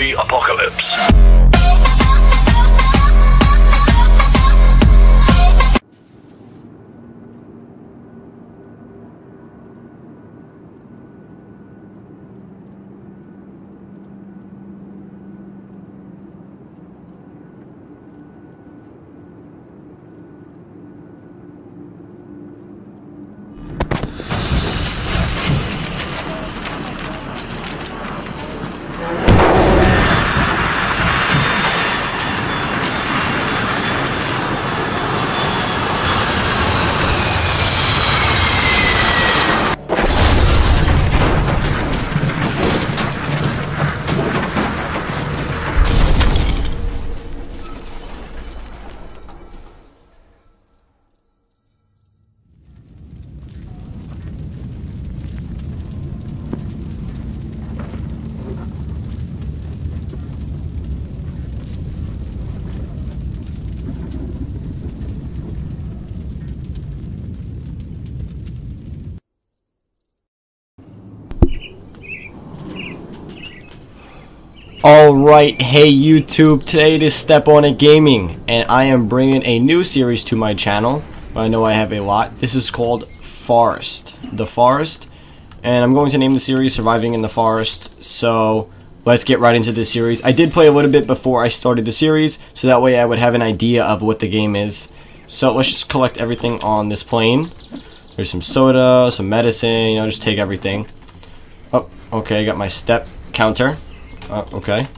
zombie apocalypse. Alright, hey YouTube, today it is Step On It Gaming, and I am bringing a new series to my channel. I know I have a lot. This is called Forest. The Forest. And I'm going to name the series Surviving in the Forest, so let's get right into this series. I did play a little bit before I started the series, so that way I would have an idea of what the game is. So let's just collect everything on this plane. There's some soda, some medicine, you know, just take everything. Oh, okay, I got my step counter. Uh, okay.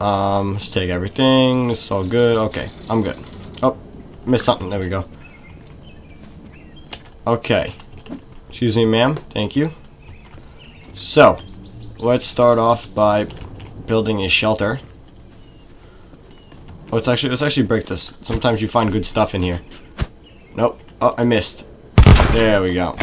Um, let's take everything. It's all good. Okay, I'm good. Oh, missed something. There we go. Okay. Excuse me, ma'am. Thank you. So, let's start off by building a shelter. Oh, it's actually, let's actually break this. Sometimes you find good stuff in here. Nope. Oh, I missed. There we go.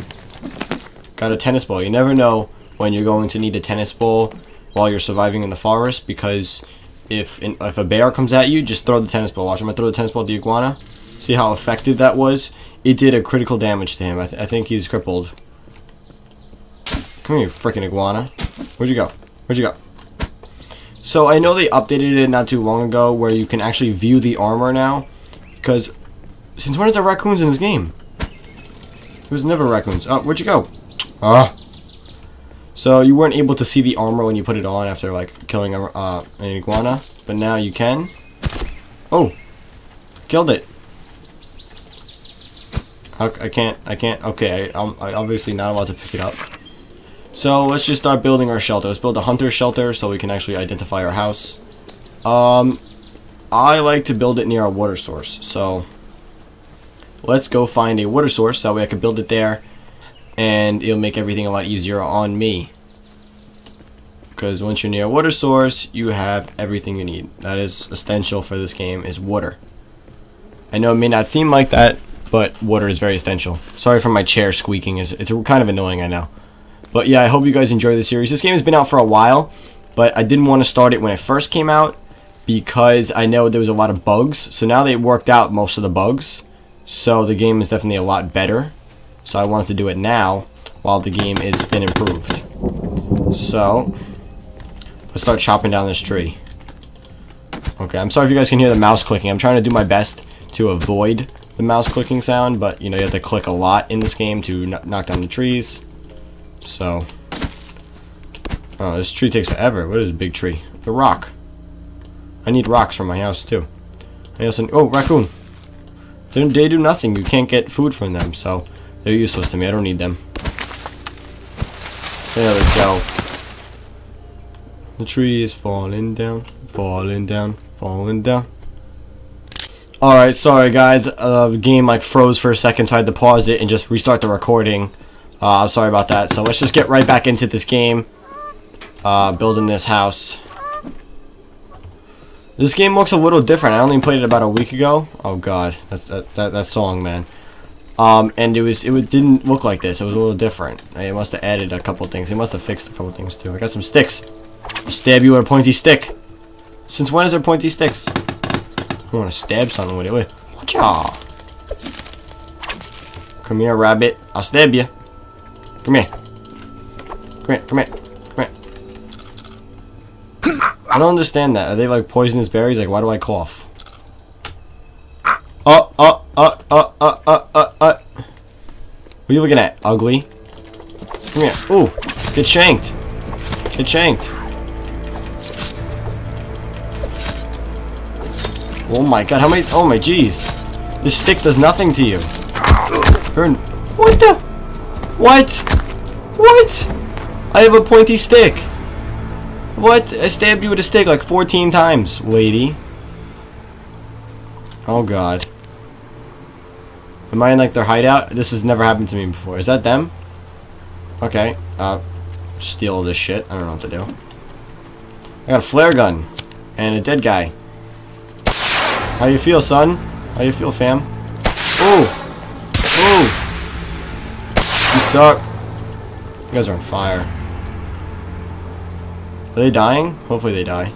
Got a tennis ball. You never know when you're going to need a tennis ball while you're surviving in the forest because if in, if a bear comes at you, just throw the tennis ball. Watch, I'm gonna throw the tennis ball at the iguana. See how effective that was? It did a critical damage to him. I, th I think he's crippled. Come here, you freaking iguana. Where'd you go? Where'd you go? So I know they updated it not too long ago where you can actually view the armor now. Because since when is there raccoons in this game? There was never raccoons. Oh, where'd you go? Ah. So you weren't able to see the armor when you put it on after like killing a, uh, an iguana, but now you can. Oh, killed it. I, can't. I can't. Okay, I, I'm obviously not allowed to pick it up. So let's just start building our shelter. Let's build a hunter shelter so we can actually identify our house. Um, I like to build it near a water source. So let's go find a water source so that way I can build it there and it'll make everything a lot easier on me. Because once you're near a water source you have everything you need. That is essential for this game is water. I know it may not seem like that but water is very essential. Sorry for my chair squeaking it's, it's kind of annoying I know. But yeah I hope you guys enjoy the series. This game has been out for a while but I didn't want to start it when it first came out because I know there was a lot of bugs. So now they worked out most of the bugs. So the game is definitely a lot better so I wanted to do it now while the game has been improved. So, let's start chopping down this tree. Okay, I'm sorry if you guys can hear the mouse clicking. I'm trying to do my best to avoid the mouse clicking sound, but you know, you have to click a lot in this game to knock down the trees. So, oh, this tree takes forever. What is a big tree? The rock. I need rocks for my house too. I also, oh, raccoon. They, they do nothing. You can't get food from them, so they're useless to me. I don't need them. There we go. The tree is falling down, falling down, falling down. Alright, sorry guys. Uh, the game like froze for a second, so I had to pause it and just restart the recording. Uh, I'm sorry about that. So let's just get right back into this game. Uh, building this house. This game looks a little different. I only played it about a week ago. Oh god, that's, that, that, that song, man. Um, and it was it was, didn't look like this. It was a little different. It must have added a couple things. It must have fixed a couple things too. I got some sticks. I'll stab you with a pointy stick. Since when is there pointy sticks? I want to stab something with it. Wait, watch out! Come here, rabbit. I'll stab you. Come here. Come here. Come here. Come here. I don't understand that. Are they like poisonous berries? Like, why do I cough? Oh, oh, oh, oh, oh, oh. What are you looking at? Ugly? Come here. Ooh, get shanked. Get shanked. Oh my god, how many? Oh my jeez. This stick does nothing to you. Burn. What the? What? What? I have a pointy stick. What? I stabbed you with a stick like 14 times, lady. Oh god. Am I in like their hideout? This has never happened to me before. Is that them? Okay. Uh, steal this shit. I don't know what to do. I got a flare gun. And a dead guy. How you feel, son? How you feel, fam? Ooh! Ooh! You suck. You guys are on fire. Are they dying? Hopefully they die.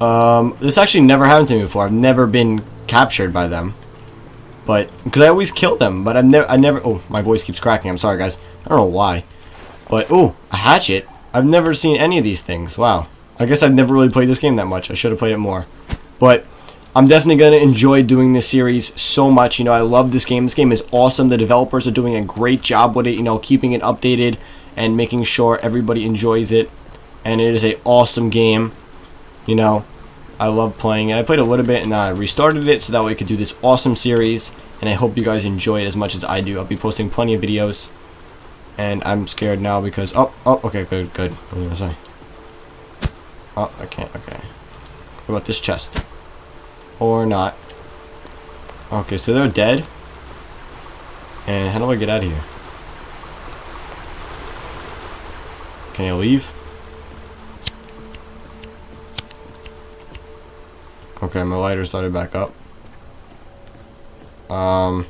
Um, this actually never happened to me before. I've never been captured by them. But, because I always kill them, but I've never, I never, oh, my voice keeps cracking. I'm sorry, guys. I don't know why. But, oh, a hatchet. I've never seen any of these things. Wow. I guess I've never really played this game that much. I should have played it more. But I'm definitely going to enjoy doing this series so much. You know, I love this game. This game is awesome. The developers are doing a great job with it, you know, keeping it updated and making sure everybody enjoys it. And it is a awesome game. You know, I love playing it. I played a little bit and I restarted it so that way I could do this awesome series. And I hope you guys enjoy it as much as I do. I'll be posting plenty of videos. And I'm scared now because... Oh, oh, okay, good, good. What was I? Oh, I can't. Okay. What about this chest? Or not. Okay, so they're dead. And how do I get out of here? Can I leave? Okay, my lighter started back up. Um...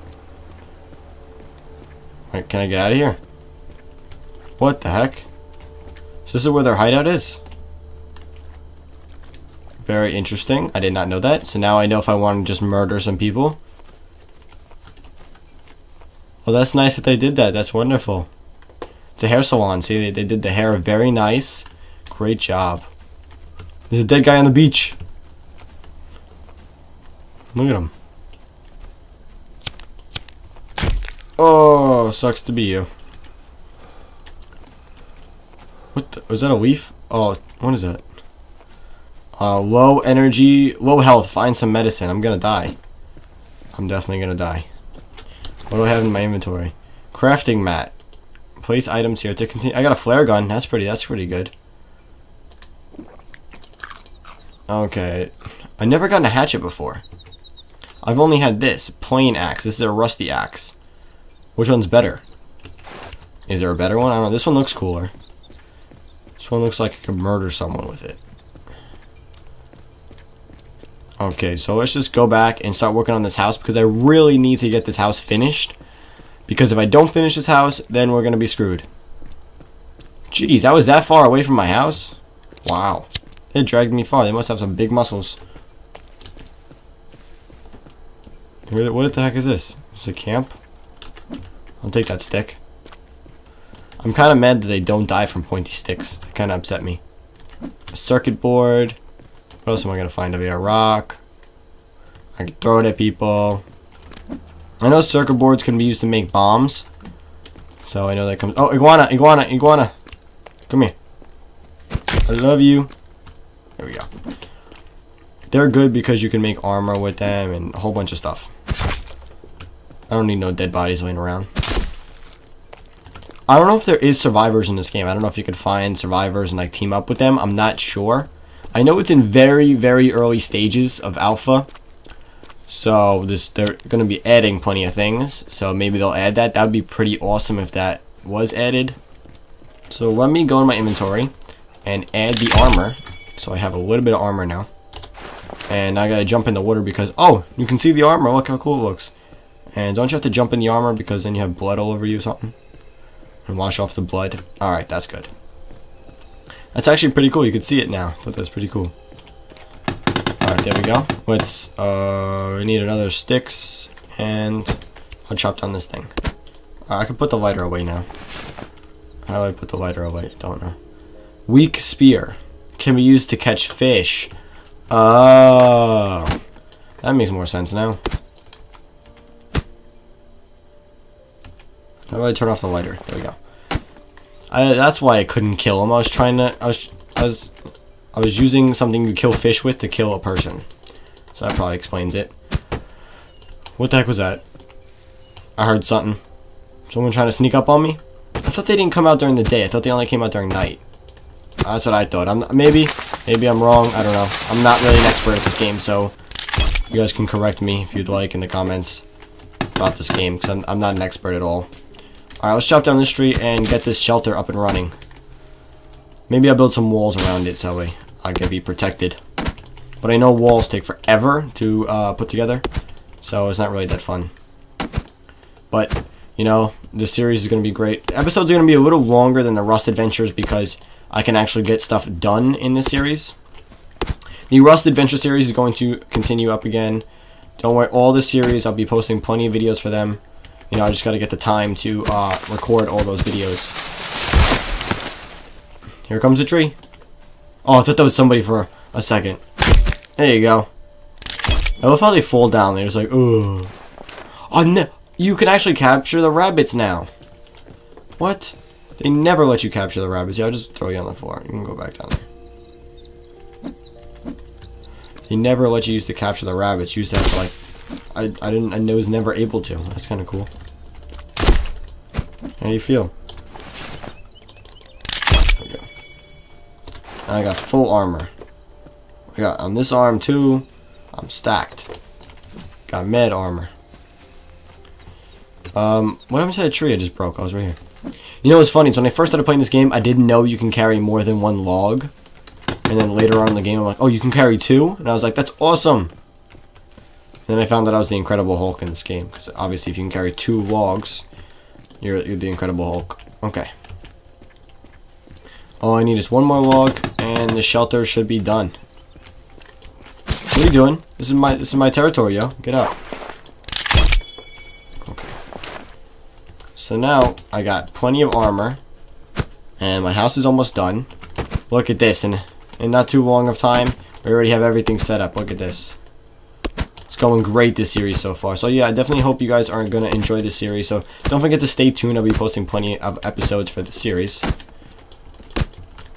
Can I get out of here? What the heck? So this is where their hideout is? Very interesting. I did not know that. So now I know if I want to just murder some people. Well, that's nice that they did that. That's wonderful. It's a hair salon. See, they, they did the hair very nice. Great job. There's a dead guy on the beach. Look at him. Oh, sucks to be you. What the, was that a leaf? Oh, what is that? Uh, low energy, low health. Find some medicine. I'm gonna die. I'm definitely gonna die. What do I have in my inventory? Crafting mat. Place items here to continue. I got a flare gun. That's pretty. That's pretty good. Okay. I never gotten a hatchet before. I've only had this plain axe. This is a rusty axe. Which one's better? Is there a better one? I don't know. This one looks cooler. This one looks like I could murder someone with it. Okay, so let's just go back and start working on this house because I really need to get this house finished. Because if I don't finish this house, then we're going to be screwed. Jeez, I was that far away from my house? Wow. They dragged me far. They must have some big muscles. What the heck is this? Is a camp? I'll take that stick. I'm kind of mad that they don't die from pointy sticks. That kind of upset me. A circuit board. What else am I going to find over here? A rock. I can throw it at people. I know circuit boards can be used to make bombs. So I know that comes... Oh, iguana, iguana, iguana. Come here. I love you. There we go. They're good because you can make armor with them and a whole bunch of stuff. I don't need no dead bodies laying around. I don't know if there is survivors in this game. I don't know if you could find survivors and like team up with them. I'm not sure. I know it's in very, very early stages of alpha. So this they're going to be adding plenty of things. So maybe they'll add that. That would be pretty awesome if that was added. So let me go in my inventory and add the armor. So I have a little bit of armor now. And I gotta jump in the water because, oh, you can see the armor. Look how cool it looks. And don't you have to jump in the armor because then you have blood all over you or something? And wash off the blood. Alright, that's good. That's actually pretty cool. You can see it now. I thought that's pretty cool. Alright, there we go. Let's, uh, we need another sticks, and I'll chop down this thing. I can put the lighter away now. How do I put the lighter away? I don't know. Weak spear. Can be used to catch fish. Oh. That makes more sense now. How do I turn off the lighter? There we go. I, that's why I couldn't kill him. I was trying to. I was. I was. I was using something to kill fish with to kill a person. So that probably explains it. What the heck was that? I heard something. Someone trying to sneak up on me? I thought they didn't come out during the day. I thought they only came out during night. That's what I thought. I'm maybe, maybe I'm wrong. I don't know. I'm not really an expert at this game, so you guys can correct me if you'd like in the comments about this game, because I'm, I'm not an expert at all. Alright, let's chop down this tree and get this shelter up and running. Maybe I'll build some walls around it so we, I can be protected. But I know walls take forever to uh, put together, so it's not really that fun. But, you know, this series is going to be great. The episodes are going to be a little longer than the Rust Adventures because I can actually get stuff done in this series. The Rust Adventure series is going to continue up again. Don't worry, all the series, I'll be posting plenty of videos for them you know, I just got to get the time to uh, record all those videos. Here comes a tree. Oh, I thought that was somebody for a second. There you go. I love how they fall down. They're just like, oh. Oh, no. You can actually capture the rabbits now. What? They never let you capture the rabbits. Yeah, I'll just throw you on the floor. You can go back down there. They never let you use to capture the rabbits. You used to have to, like, I, I didn't I was never able to. That's kind of cool. How do you feel? I got full armor. I got on this arm too. I'm stacked. Got med armor. Um, what happened to that tree I just broke? I was right here. You know what's funny is when I first started playing this game, I didn't know you can carry more than one log. And then later on in the game, I'm like, oh, you can carry two? And I was like, that's awesome. Then I found that I was the Incredible Hulk in this game. Because obviously if you can carry two logs, you're, you're the Incredible Hulk. Okay. All I need is one more log, and the shelter should be done. What are you doing? This is my this is my territory, yo. Get out. Okay. So now I got plenty of armor, and my house is almost done. Look at this, and in not too long of time, we already have everything set up. Look at this going great this series so far. So yeah, I definitely hope you guys are going to enjoy this series. So don't forget to stay tuned. I'll be posting plenty of episodes for the series.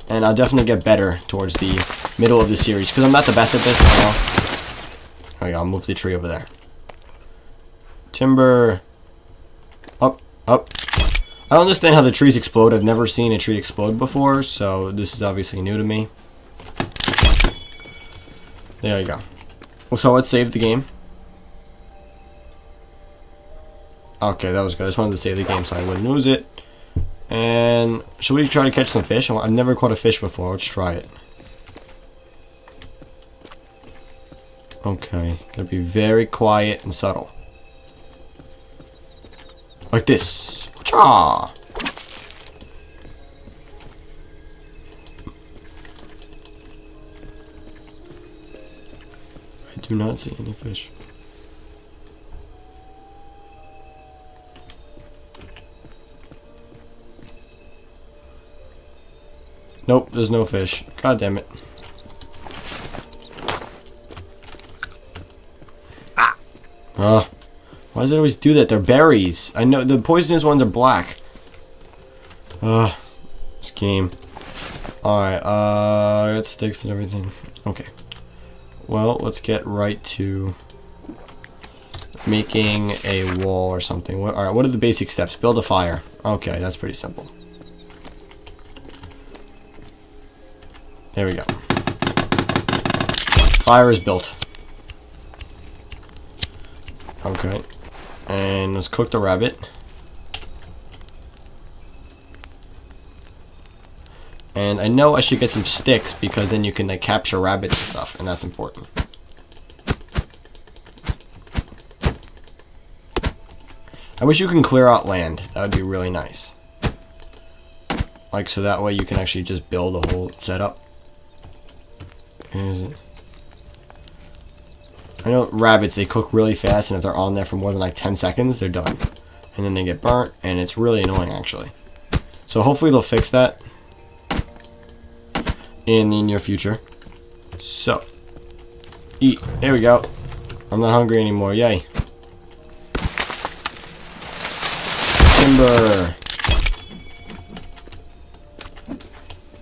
And I'll definitely get better towards the middle of the series. Because I'm not the best at this. We go. I'll move the tree over there. Timber. Up. Up. I don't understand how the trees explode. I've never seen a tree explode before. So this is obviously new to me. There you go. So let's save the game. Okay, that was good. I just wanted to save the game so I wouldn't lose it. And should we try to catch some fish? I've never caught a fish before. Let's try it. Okay, gotta be very quiet and subtle. Like this. Cha! I do not see any fish. Nope, there's no fish. God damn it. Ah! Uh, why does it always do that? They're berries. I know the poisonous ones are black. Uh, this game. Alright, uh, it sticks and everything. Okay. Well, let's get right to making a wall or something. What, Alright, what are the basic steps? Build a fire. Okay, that's pretty simple. There we go. Fire is built. Okay. And let's cook the rabbit. And I know I should get some sticks because then you can like, capture rabbits and stuff, and that's important. I wish you can clear out land. That would be really nice. Like, so that way you can actually just build a whole setup. I know rabbits, they cook really fast, and if they're on there for more than like 10 seconds, they're done. And then they get burnt, and it's really annoying, actually. So hopefully they'll fix that. in the near future. So, eat. There we go. I'm not hungry anymore. Yay. Timber.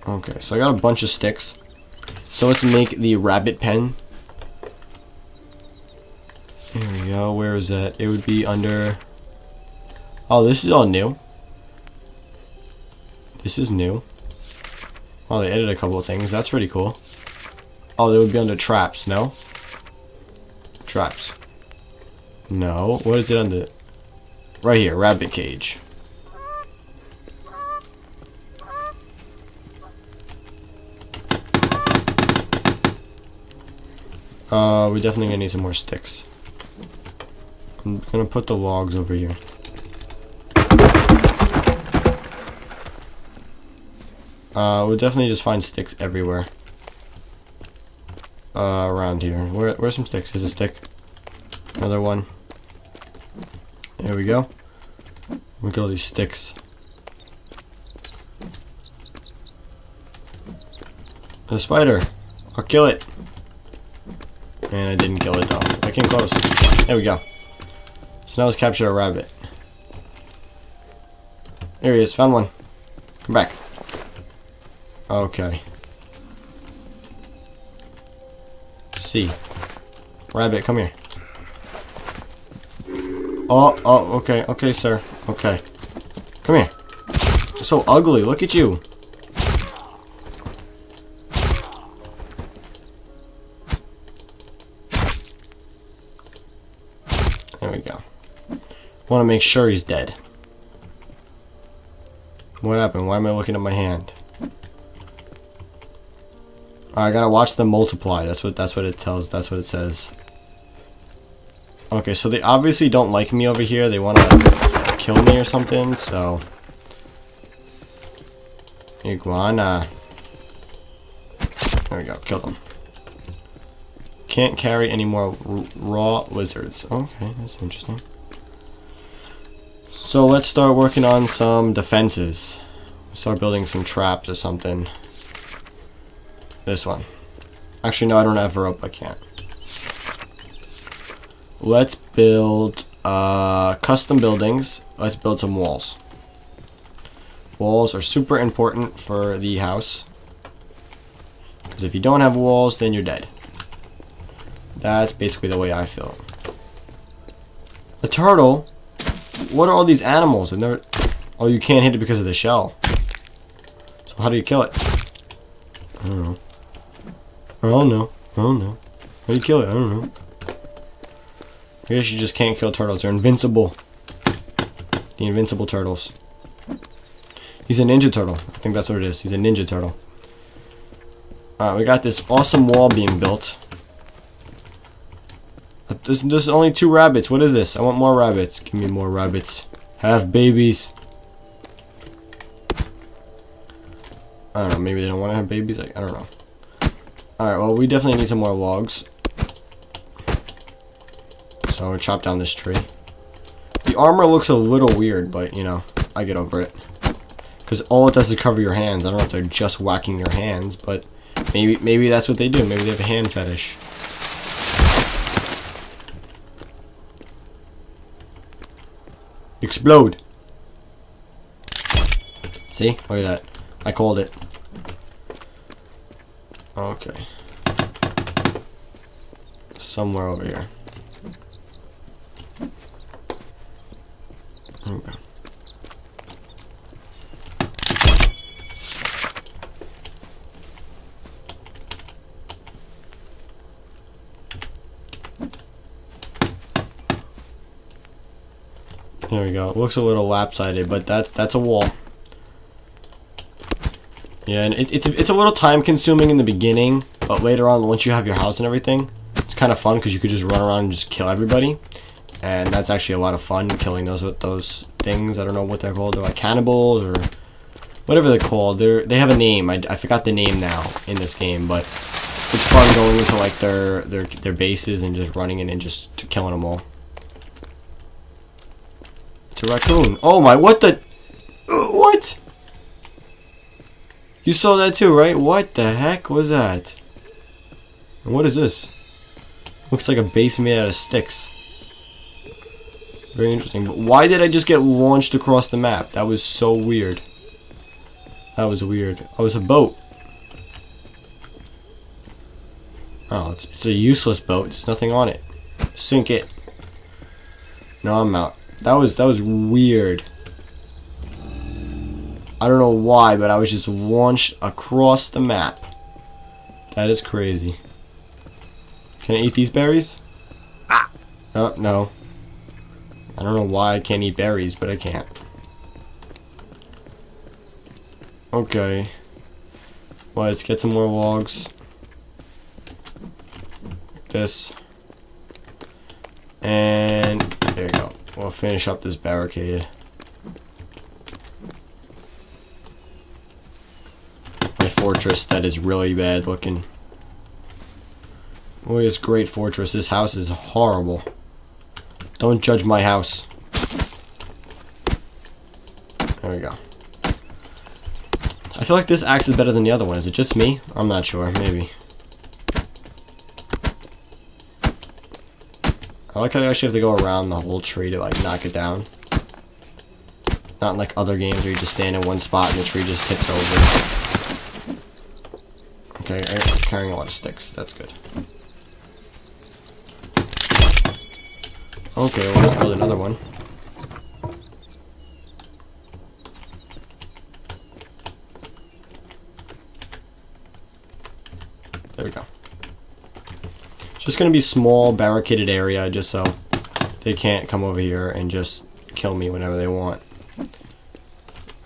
Okay, so I got a bunch of sticks. So let's make the rabbit pen. Here we go. Where is that? It would be under... Oh, this is all new. This is new. Oh, they added a couple of things. That's pretty cool. Oh, they would be under traps, no? Traps. No. What is it under? Right here, rabbit cage. Uh, we definitely gonna need some more sticks. I'm gonna put the logs over here. Uh, we'll definitely just find sticks everywhere. Uh, around here. Where, where's some sticks? Is a stick? Another one. There we go. Look at all these sticks. A spider. I'll kill it. And I didn't kill it though. I came close. There we go. So now let's capture a rabbit. There he is. Found one. Come back. Okay. C. Rabbit, come here. Oh, oh, okay, okay, sir. Okay. Come here. So ugly. Look at you. Want to make sure he's dead. What happened? Why am I looking at my hand? I gotta watch them multiply. That's what that's what it tells. That's what it says. Okay, so they obviously don't like me over here. They want to kill me or something. So iguana. There we go. Kill them. Can't carry any more raw lizards. Okay, that's interesting. So let's start working on some defenses. Start building some traps or something. This one. Actually, no, I don't have a rope. I can't. Let's build uh, custom buildings. Let's build some walls. Walls are super important for the house. Because if you don't have walls, then you're dead. That's basically the way I feel. The turtle? What are all these animals? I've never... Oh, you can't hit it because of the shell. So how do you kill it? I don't know. Oh, I don't know. I oh, don't know. How do you kill it? I don't know. I guess you just can't kill turtles. They're invincible. The invincible turtles. He's a ninja turtle. I think that's what it is. He's a ninja turtle. Alright, we got this awesome wall being built. There's, there's only two rabbits. What is this? I want more rabbits. Give me more rabbits. Have babies. I don't know. Maybe they don't want to have babies. I, I don't know. Alright, well, we definitely need some more logs. So I'm going to chop down this tree. The armor looks a little weird, but, you know, I get over it. Because all it does is cover your hands. I don't know if they're just whacking your hands, but maybe maybe that's what they do. Maybe they have a hand fetish. Explode! See? Look at that. I called it. Okay. Somewhere over here. Okay. There we go. It looks a little lap-sided, but that's that's a wall. Yeah, and it, it's, it's a little time consuming in the beginning, but later on, once you have your house and everything, it's kind of fun because you could just run around and just kill everybody. And that's actually a lot of fun, killing those those things. I don't know what they're called. They're like cannibals or whatever they're called. They're, they have a name. I, I forgot the name now in this game, but it's fun going into like their, their, their bases and just running in and just killing them all. Raccoon. Oh my, what the... What? You saw that too, right? What the heck was that? And what is this? Looks like a base made out of sticks. Very interesting. But why did I just get launched across the map? That was so weird. That was weird. Oh, it's a boat. Oh, it's, it's a useless boat. There's nothing on it. Sink it. No, I'm out. That was that was weird. I don't know why, but I was just launched across the map. That is crazy. Can I eat these berries? Ah. Oh, no. I don't know why I can't eat berries, but I can't. Okay. Well, let's get some more logs. Like this. And there you go. We'll finish up this barricade. My fortress that is really bad looking. Oh, this great fortress. This house is horrible. Don't judge my house. There we go. I feel like this axe is better than the other one. Is it just me? I'm not sure. Maybe. I like how you actually have to go around the whole tree to like knock it down. Not like other games where you just stand in one spot and the tree just tips over. Okay, I'm carrying a lot of sticks. That's good. Okay, well, let's build another one. Just gonna be small barricaded area just so they can't come over here and just kill me whenever they want.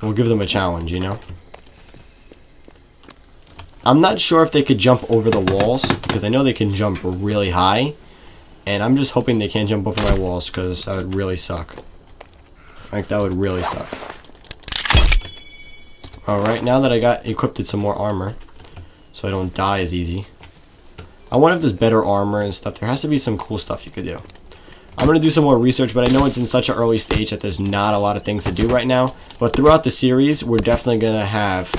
We'll give them a challenge, you know? I'm not sure if they could jump over the walls because I know they can jump really high. And I'm just hoping they can't jump over my walls because that would really suck. Like, that would really suck. Alright, now that I got equipped with some more armor, so I don't die as easy. I wonder if there's better armor and stuff. There has to be some cool stuff you could do. I'm going to do some more research, but I know it's in such an early stage that there's not a lot of things to do right now. But throughout the series, we're definitely going to have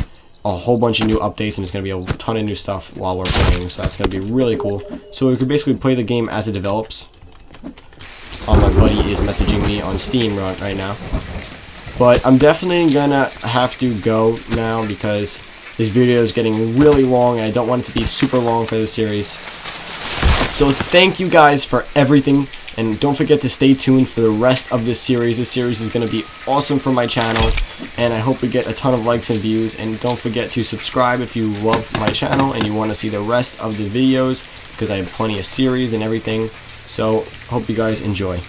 a whole bunch of new updates and it's going to be a ton of new stuff while we're playing so that's going to be really cool so we could basically play the game as it develops oh my buddy is messaging me on steam right, right now but I'm definitely gonna have to go now because this video is getting really long and I don't want it to be super long for this series so thank you guys for everything and don't forget to stay tuned for the rest of this series. This series is going to be awesome for my channel. And I hope we get a ton of likes and views. And don't forget to subscribe if you love my channel and you want to see the rest of the videos. Because I have plenty of series and everything. So, hope you guys enjoy.